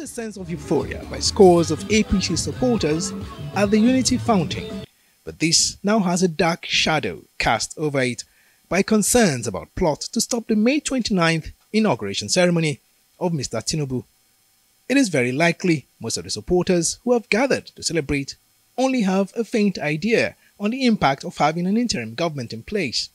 a sense of euphoria by scores of APC supporters at the Unity Fountain, but this now has a dark shadow cast over it by concerns about plot to stop the May 29th inauguration ceremony of Mr. Tinubu. It is very likely most of the supporters who have gathered to celebrate only have a faint idea on the impact of having an interim government in place.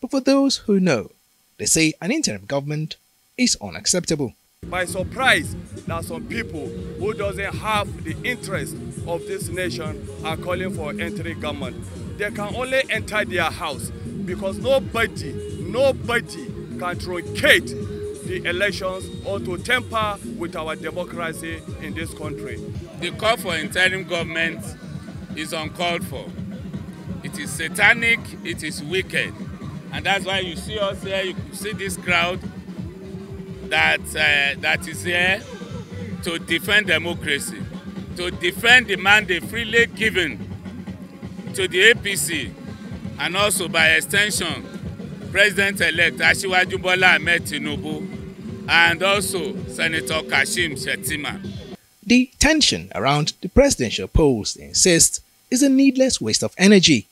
But for those who know, they say an interim government is unacceptable. By surprise that some people who doesn't have the interest of this nation are calling for entering government. They can only enter their house because nobody, nobody can truncate the elections or to tamper with our democracy in this country. The call for interim government is uncalled for. It is satanic, it is wicked. And that's why you see us here, you see this crowd that, uh, that is here to defend democracy, to defend the mandate freely given to the APC and also by extension President-elect Asiwaju Bola Ahmed Tinubu and also Senator Kashim Shettima. The tension around the presidential polls, they insist, is a needless waste of energy,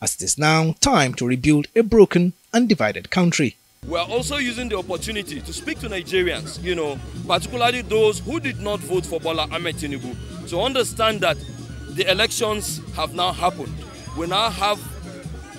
as it is now time to rebuild a broken and divided country. We are also using the opportunity to speak to Nigerians, you know, particularly those who did not vote for Bola Ahmed Tinubu, to understand that the elections have now happened. We now have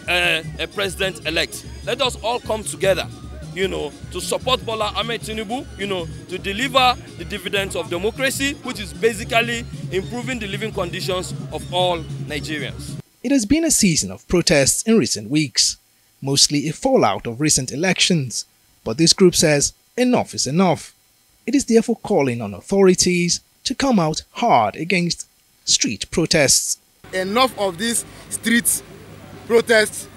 uh, a president-elect. Let us all come together, you know, to support Bola Ahmed Tinubu, you know, to deliver the dividends of democracy, which is basically improving the living conditions of all Nigerians. It has been a season of protests in recent weeks, mostly a fallout of recent elections, but this group says enough is enough. It is therefore calling on authorities to come out hard against street protests. Enough of these street protests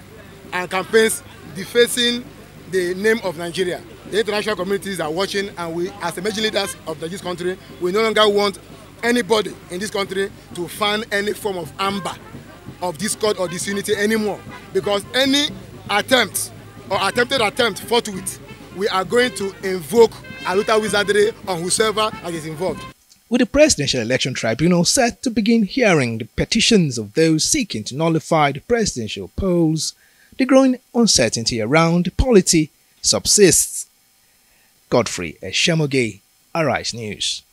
and campaigns defacing the name of Nigeria. The international communities are watching and we as emerging leaders of this country, we no longer want anybody in this country to fan any form of amber of discord or disunity anymore because any attempt or attempted attempt forthwith we are going to invoke aluta wizardry on whosoever is involved. With the Presidential Election Tribunal set to begin hearing the petitions of those seeking to nullify the presidential polls, the growing uncertainty around the polity subsists. Godfrey Eshemoge, Arise News.